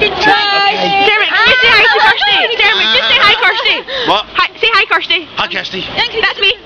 Dermot, just say hi to Kirsty? Dermot, just say hi, Kirsty. What? Hi, say hi, Kirsty. Hi, Kirsty. That's me.